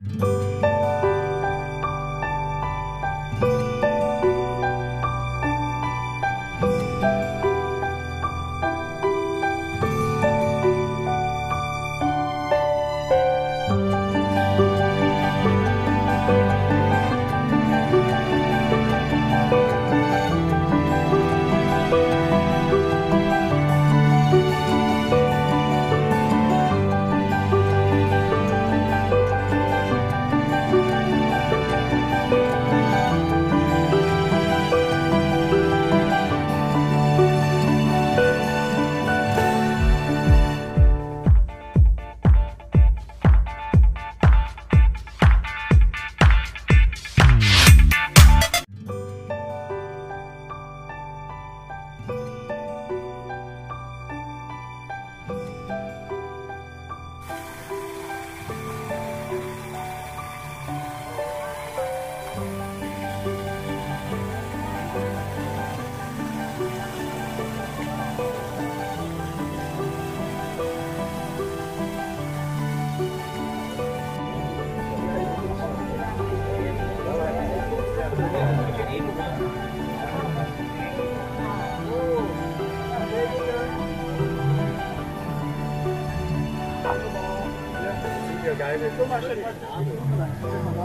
Música 对，都把这里面全部来。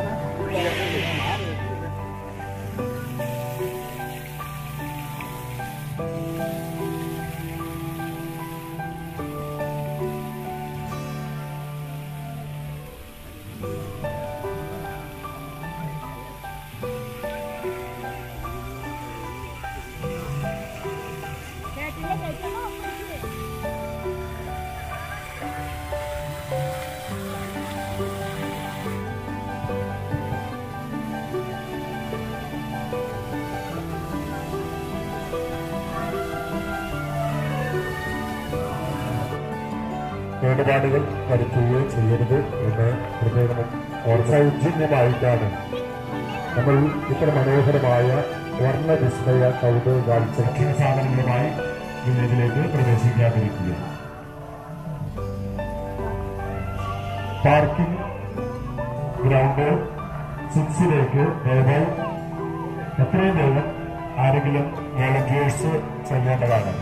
കേടുപാടുകൾ വരുത്തുകയോ ചെയ്യരുത് എന്ന് പ്രത്യേകം സൗജന്യമായിട്ടാണ് നമ്മൾ ഇത്ര മനോഹരമായ വർണ വിസ്മയ കൗതുക കാഴ്ച സാധനങ്ങളുമായി വില്ലേജിലേക്ക് പ്രവേശിക്കാതിരിക്കുക. പാർക്കിംഗ് ഗ്രൗണ്ട് സിക്സിലേക്ക് ദയവായി എത്രയും വേഗം ആരെങ്കിലും വോളണ്ടിയേഴ്സ് ചെയ്യേണ്ടതാണ്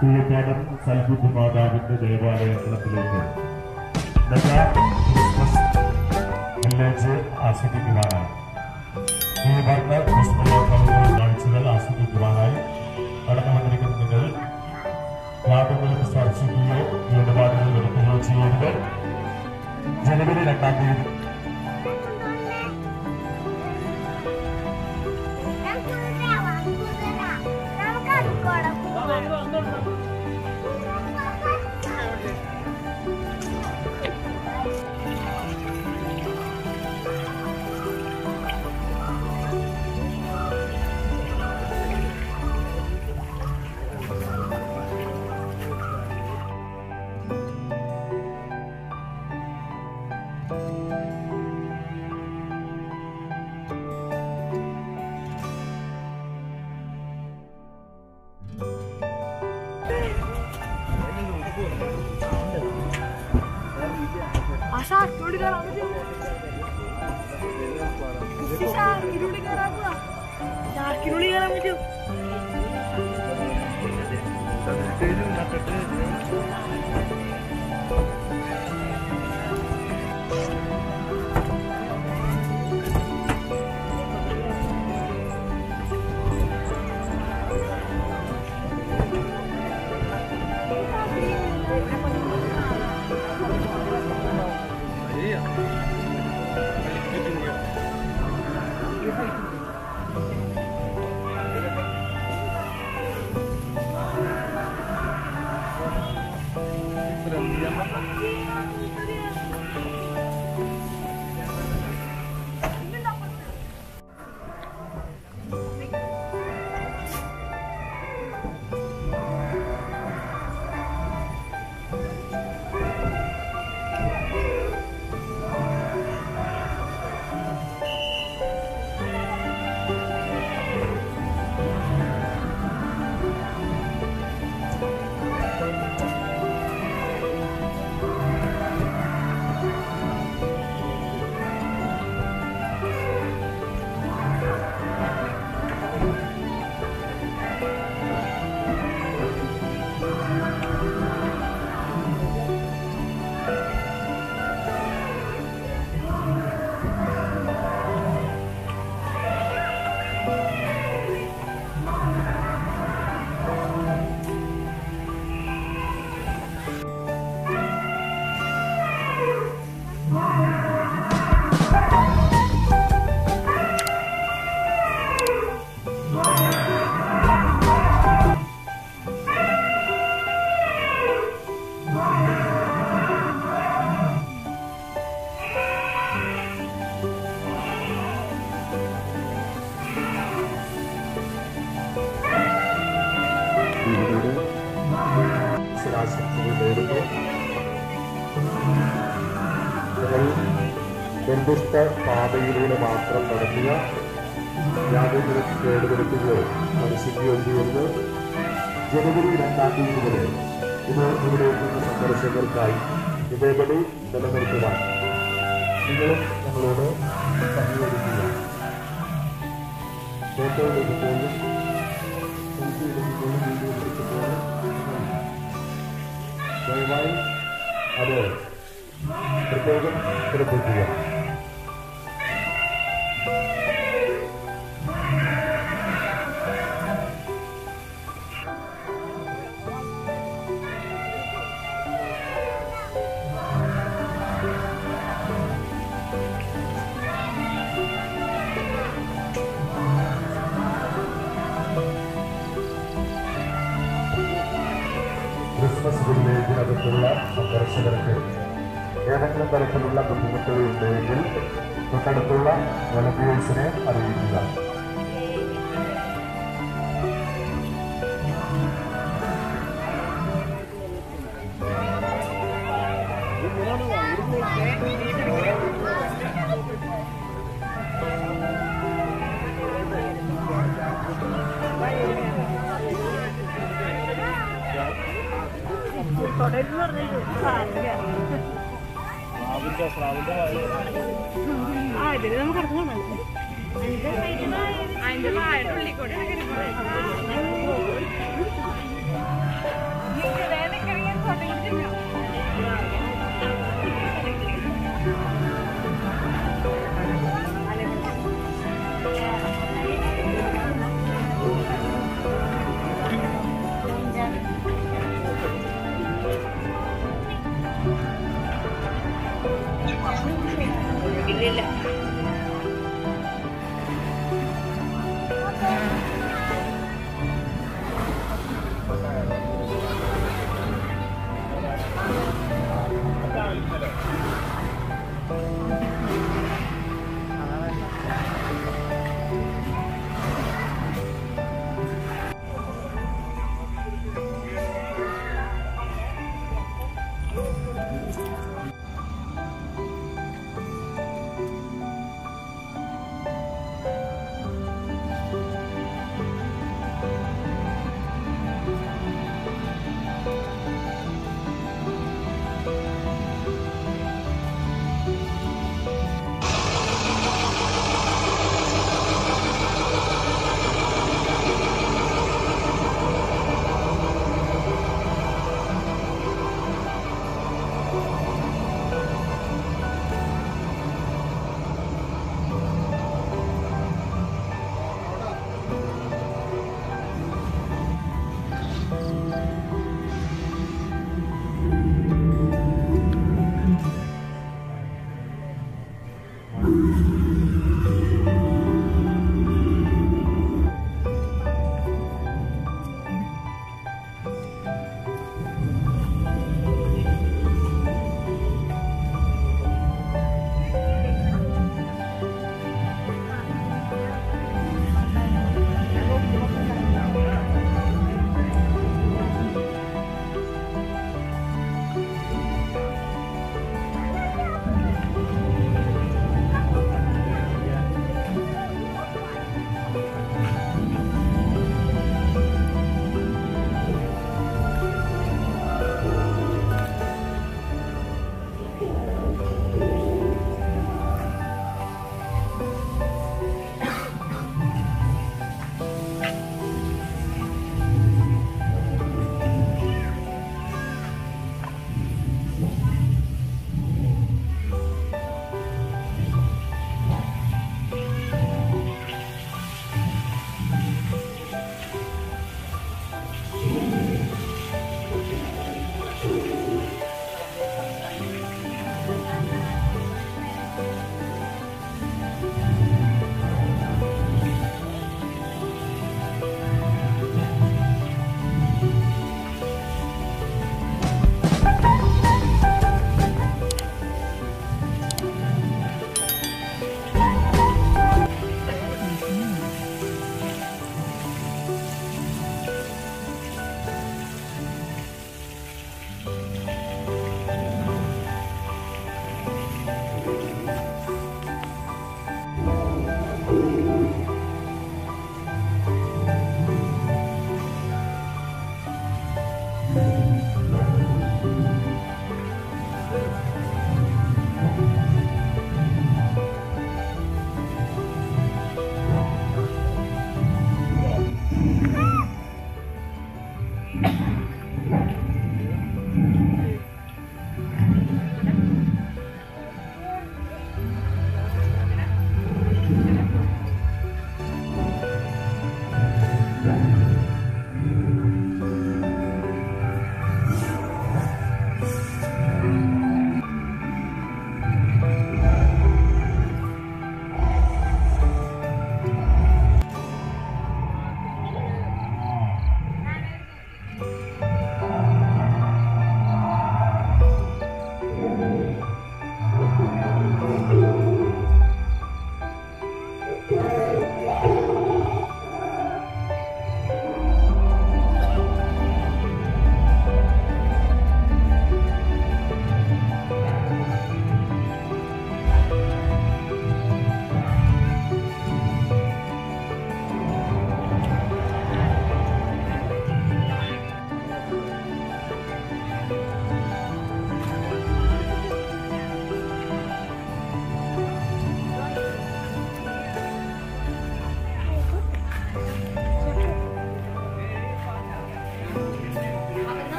കുഴിക്കാടൻ സൽബുദ്ധ മാതാവിന്റെ ദേവാലയ അമ്പലത്തിലേക്ക് മെഗാ ക്രിസ്മസ് വില്ലേജ് ആസ്വദിക്കുവാനായി ഈ വർണ്ണ വിസ്മയ കൗതുക കാഴ്ചകൾ ആസ്വദിക്കുവാനായി കടന്നു വന്നിരിക്കുന്ന നിങ്ങൾ യാതൊന്നും സ്പർശിക്കുകയോ ഇടപാടുകൾ നടത്തുകയോ ചെയ്യരുത് ജനുവരി രണ്ടാം തീയതി ജനുവരി രണ്ടാം തീയതി വരെ ഇത് ഇവിടെ എത്തുന്ന സന്ദർശകർക്കായി ഇതേപടി നിലനിർത്തുവാൻ നിങ്ങളും ഞങ്ങളോട് സഹകരിക്കുക. ഫോട്ടോയിലേക്ക് എടുക്കുമ്പോഴും സെൽഫിയിലേക്ക് എടുക്കുമ്പോഴും വീഡിയോയിലേക്ക് എടുക്കുമ്പോഴും ദയവായി അത് പ്രത്യേകം ശ്രദ്ധിക്കുക. വില്ലേജിനകത്തുള്ള സന്ദർശകർക്ക് ഏതെങ്കിലും തരത്തിലുള്ള ബുദ്ധിമുട്ടുകൾ ഉണ്ടെങ്കിൽ തൊട്ടടുത്തുള്ള വോളണ്ടിയേഴ്സിനെ അറിയിക്കുക. അതിന്റെ വായുടെ ഉള്ളിൽ കൂടെ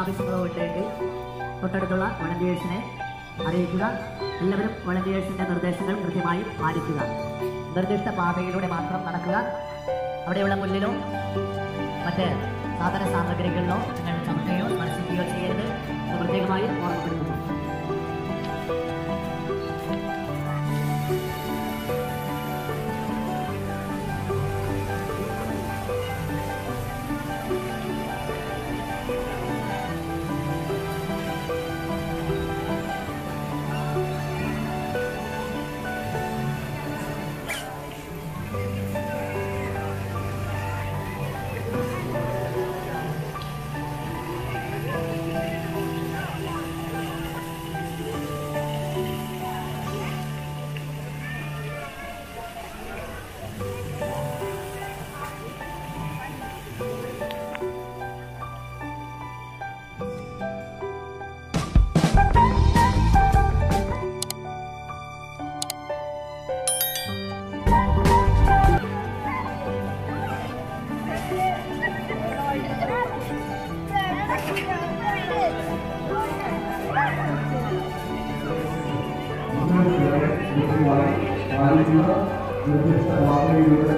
എന്തെങ്കിലും വീട്ടിലേക്ക് തൊട്ടടുത്തുള്ള വളണ്ടിയേഴ്സിനെ അറിയിക്കുക. എല്ലാവരും വളണ്ടിയേഴ്സിന്റെ നിർദ്ദേശങ്ങൾ കൃത്യമായി പാലിക്കുക. നിർദ്ദിഷ്ട പാതയിലൂടെ മാത്രം നടക്കുക. അവിടെയുള്ള മുല്ലിലോ മറ്റ് സാധന സാമഗ്രികളിലോ നിങ്ങൾ ചവിട്ടുകയോ സ്പർശിക്കുകയോ ചെയ്യരുത് പ്രത്യേകമായി ഓർമ്മപ്പെടുത്തുന്നു. നിർദ്ദിഷ്ട വാർത്തയിലൂടെ